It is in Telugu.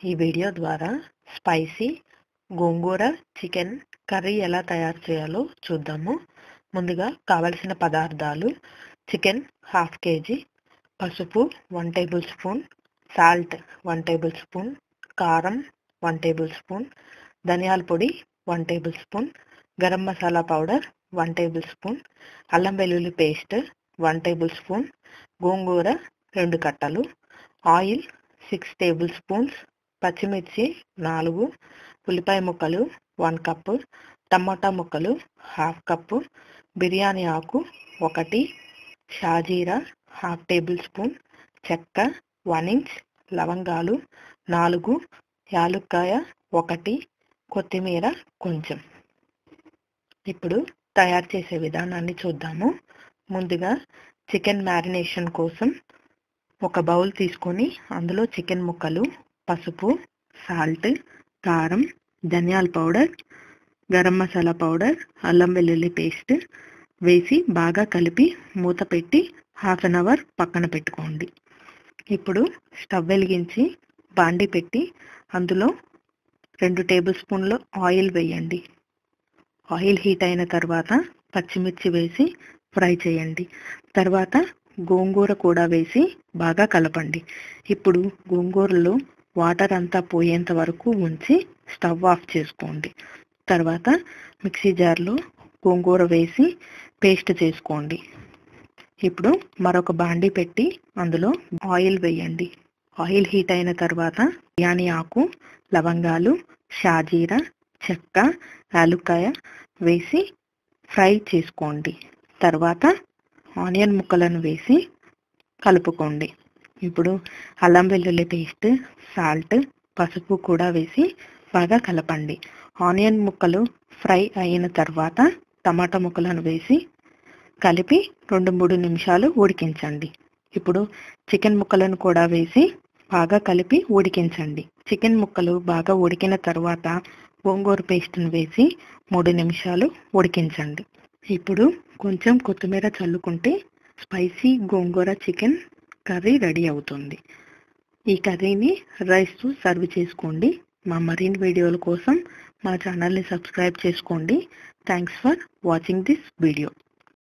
ఈ వీడియో ద్వారా స్పైసీ గోంగూర చికెన్ కర్రీ ఎలా తయారు చేయాలో చూద్దాము. ముందుగా కావలసిన పదార్థాలు చికెన్ హాఫ్ కేజీ పసుపు one tablespoon salt one tablespoon కారం వన్ టేబుల్ స్పూన్ ధనియాల పొడి one tablespoon garam masala powder one tablespoon అల్లం వెల్లుల్లి పేస్ట్ వన్ టేబుల్ స్పూన్ గోంగూర రెండు కట్టలు ఆయిల్ సిక్స్ టేబుల్ స్పూన్స్ పచ్చిమిర్చి నాలుగు ఉల్లిపాయ ముక్కలు వన్ కప్పు టమాటా ముక్కలు హాఫ్ కప్పు బిర్యానీ ఆకు ఒకటి షాజీరా హాఫ్ టేబుల్ స్పూన్ చెక్క వన్ ఇంచ్ లవంగాలు నాలుగు యాలుక్కాయ ఒకటి కొత్తిమీర కొంచెం. ఇప్పుడు తయారు చేసే విధానాన్ని చూద్దాము. ముందుగా చికెన్ మ్యారినేషన్ కోసం ఒక బౌల్ తీసుకొని అందులో చికెన్ ముక్కలు పసుపు సాల్ట్ కారం ధనియాల పౌడర్ గరం మసాలా పౌడర్ అల్లం వెల్లుల్లి పేస్ట్ వేసి బాగా కలిపి మూత పెట్టి హాఫ్ అన్ అవర్ పక్కన పెట్టుకోండి. ఇప్పుడు స్టవ్ వెలిగించి బాండి పెట్టి అందులో రెండు టేబుల్ స్పూన్లు ఆయిల్ వేయండి. ఆయిల్ హీట్ అయిన తర్వాత పచ్చిమిర్చి వేసి ఫ్రై చేయండి. తర్వాత గోంగూర కూడా వేసి బాగా కలపండి. ఇప్పుడు గోంగూరలో వాటర్ అంతా పోయేంత వరకు ఉంచి స్టవ్ ఆఫ్ చేసుకోండి. తర్వాత మిక్సీ జార్లో గోంగూర వేసి పేస్ట్ చేసుకోండి. ఇప్పుడు మరొక బాండి పెట్టి అందులో ఆయిల్ వేయండి. ఆయిల్ హీట్ అయిన తర్వాత బిర్యానీ ఆకు లవంగాలు షాజీరా చెక్క యాలుక్కాయ వేసి ఫ్రై చేసుకోండి. తర్వాత ఆనియన్ ముక్కలను వేసి కలుపుకోండి. ఇప్పుడు అల్లం వెల్లుల్లి పేస్ట్ సాల్ట్ పసుపు కూడా వేసి బాగా కలపండి. ఆనియన్ ముక్కలు ఫ్రై అయిన తర్వాత టమాటా ముక్కలను వేసి కలిపి రెండు మూడు నిమిషాలు ఉడికించండి. ఇప్పుడు చికెన్ ముక్కలను కూడా వేసి బాగా కలిపి ఉడికించండి. చికెన్ ముక్కలు బాగా ఉడికిన తర్వాత గోంగూర పేస్ట్ను వేసి మూడు నిమిషాలు ఉడికించండి. ఇప్పుడు కొంచెం కొత్తిమీర చల్లుకుంటే స్పైసీ గోంగూర చికెన్ కర్రీ రెడీ అవుతుంది. ఈ కర్రీని రైస్తో సర్వ్ చేసుకోండి. మా మరిన్ని వీడియోల కోసం మా ఛానల్ని సబ్స్క్రైబ్ చేసుకోండి. Thanks for watching this video